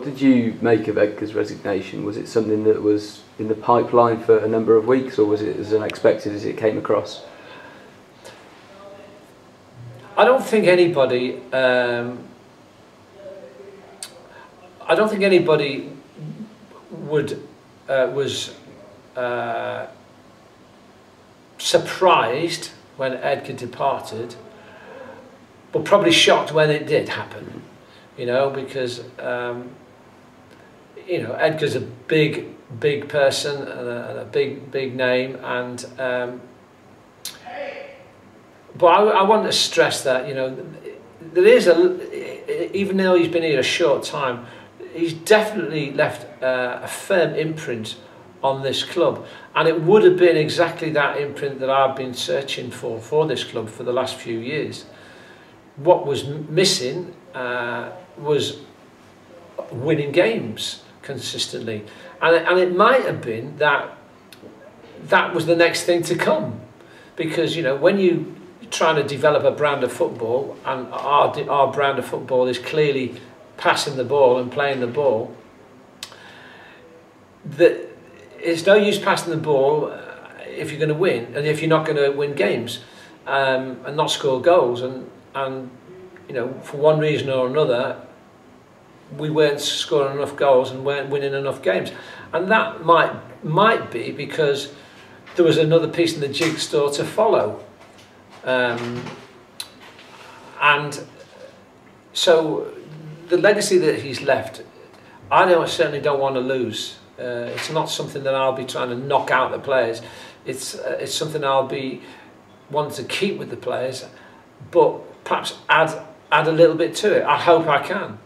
What did you make of Edgar's resignation? Was it something that was in the pipeline for a number of weeks, or was it as unexpected as it came across? I don't think anybody. Um, I don't think anybody would uh, was uh, surprised when Edgar departed, but probably shocked when it did happen. You know, because um, you know Edgar's a big, big person and a, and a big, big name, and um, but I, I want to stress that you know there is a even though he's been here a short time, he's definitely left uh, a firm imprint on this club. And it would have been exactly that imprint that I've been searching for for this club for the last few years. What was missing uh, was winning games consistently. And, and it might have been that that was the next thing to come. Because, you know, when you trying to develop a brand of football, and our, our brand of football is clearly passing the ball and playing the ball, that it's no use passing the ball uh, if you're going to win and if you're not going to win games um, and not score goals and and you know for one reason or another we weren't scoring enough goals and weren't winning enough games and that might might be because there was another piece in the jigsaw to follow um, and so the legacy that he's left I certainly don't want to lose uh, it's not something that I'll be trying to knock out the players. It's uh, it's something I'll be wanting to keep with the players, but perhaps add add a little bit to it. I hope I can.